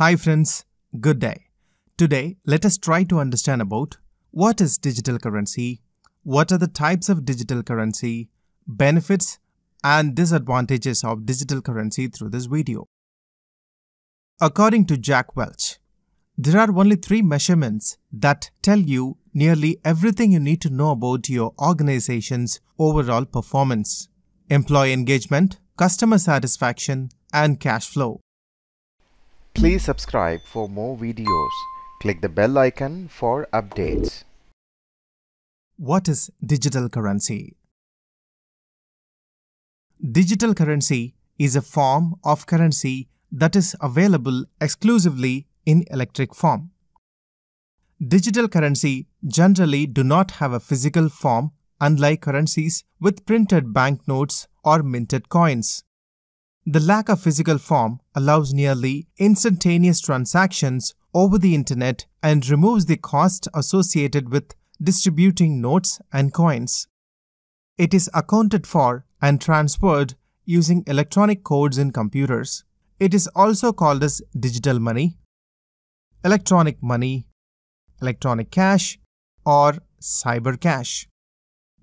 Hi friends, good day. Today, let us try to understand about what is digital currency, what are the types of digital currency, benefits and disadvantages of digital currency through this video. According to Jack Welch, there are only three measurements that tell you nearly everything you need to know about your organization's overall performance. Employee engagement, customer satisfaction, and cash flow. Please subscribe for more videos. Click the bell icon for updates. What is digital currency? Digital currency is a form of currency that is available exclusively in electric form. Digital currency generally do not have a physical form unlike currencies with printed banknotes or minted coins. The lack of physical form allows nearly instantaneous transactions over the internet and removes the cost associated with distributing notes and coins. It is accounted for and transferred using electronic codes in computers. It is also called as digital money, electronic money, electronic cash, or cyber cash.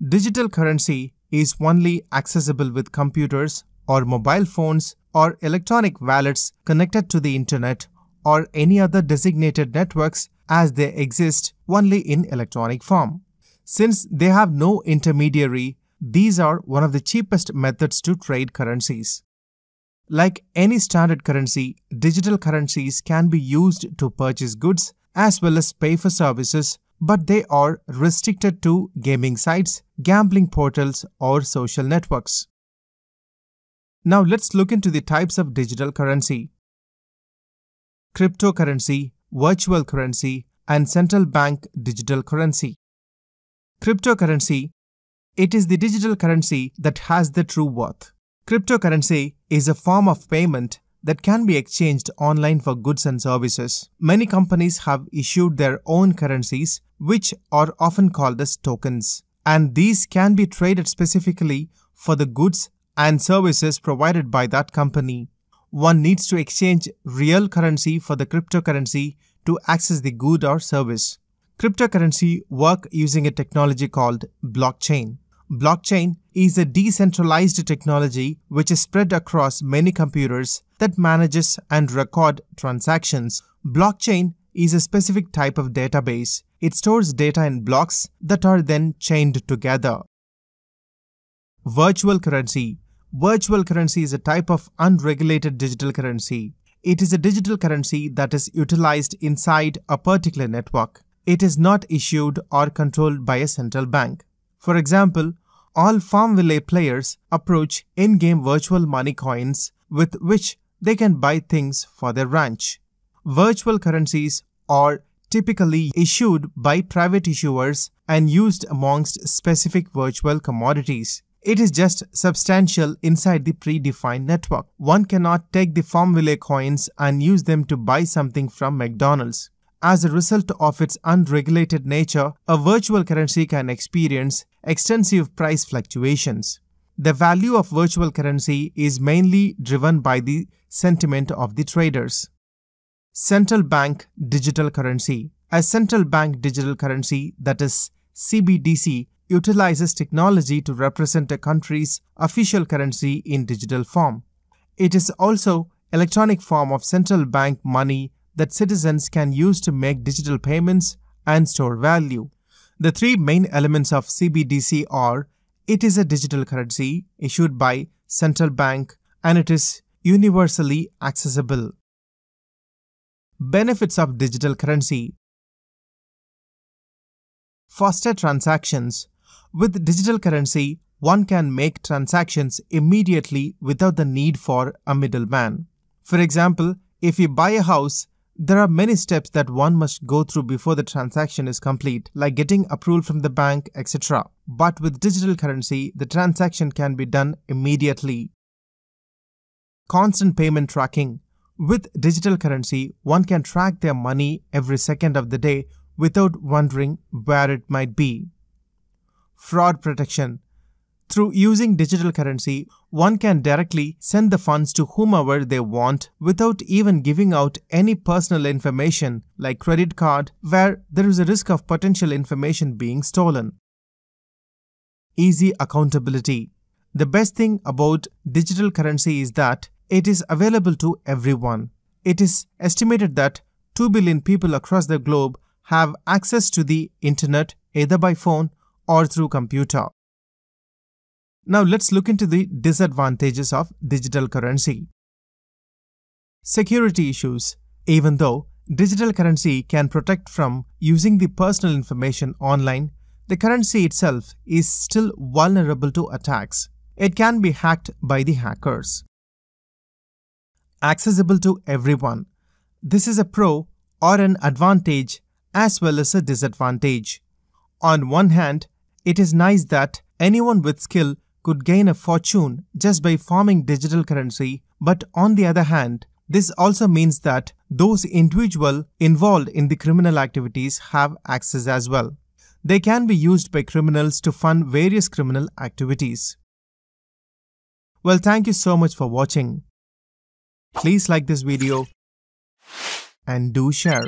Digital currency is only accessible with computers or mobile phones or electronic wallets connected to the internet or any other designated networks as they exist only in electronic form. Since they have no intermediary, these are one of the cheapest methods to trade currencies. Like any standard currency, digital currencies can be used to purchase goods as well as pay for services, but they are restricted to gaming sites, gambling portals, or social networks. Now let's look into the types of digital currency. Cryptocurrency, virtual currency, and central bank digital currency. Cryptocurrency it is the digital currency that has the true worth. Cryptocurrency is a form of payment that can be exchanged online for goods and services. Many companies have issued their own currencies, which are often called as tokens, and these can be traded specifically for the goods and services provided by that company. One needs to exchange real currency for the cryptocurrency to access the good or service. Cryptocurrency work using a technology called blockchain. Blockchain is a decentralized technology which is spread across many computers that manages and record transactions. Blockchain is a specific type of database. It stores data in blocks that are then chained together. Virtual currency. Virtual currency is a type of unregulated digital currency. It is a digital currency that is utilized inside a particular network. It is not issued or controlled by a central bank. For example, all Farmville players approach in-game virtual money coins with which they can buy things for their ranch. Virtual currencies are typically issued by private issuers and used amongst specific virtual commodities. It is just substantial inside the predefined network. One cannot take the Farmville coins and use them to buy something from McDonald's. As a result of its unregulated nature, a virtual currency can experience extensive price fluctuations. The value of virtual currency is mainly driven by the sentiment of the traders. Central Bank Digital Currency A central bank digital currency, that is CBDC, utilizes technology to represent a country's official currency in digital form. It is also electronic form of central bank money that citizens can use to make digital payments and store value. The three main elements of CBDC are it is a digital currency issued by central bank and it is universally accessible. Benefits of digital currency Faster transactions. With digital currency, one can make transactions immediately without the need for a middleman. For example, if you buy a house, there are many steps that one must go through before the transaction is complete, like getting approval from the bank, etc. But with digital currency, the transaction can be done immediately. Constant payment tracking. With digital currency, one can track their money every second of the day without wondering where it might be. Fraud protection. Through using digital currency, one can directly send the funds to whomever they want without even giving out any personal information like credit card where there is a risk of potential information being stolen. Easy accountability. The best thing about digital currency is that it is available to everyone. It is estimated that 2 billion people across the globe have access to the internet either by phone or through computer. Now let's look into the disadvantages of digital currency. Security issues. Even though digital currency can protect from using the personal information online, the currency itself is still vulnerable to attacks. It can be hacked by the hackers. Accessible to everyone. This is a pro or an advantage as well as a disadvantage. On one hand, it is nice that anyone with skill could gain a fortune just by farming digital currency, but on the other hand, this also means that those individuals involved in the criminal activities have access as well. They can be used by criminals to fund various criminal activities. Well, thank you so much for watching. Please like this video and do share.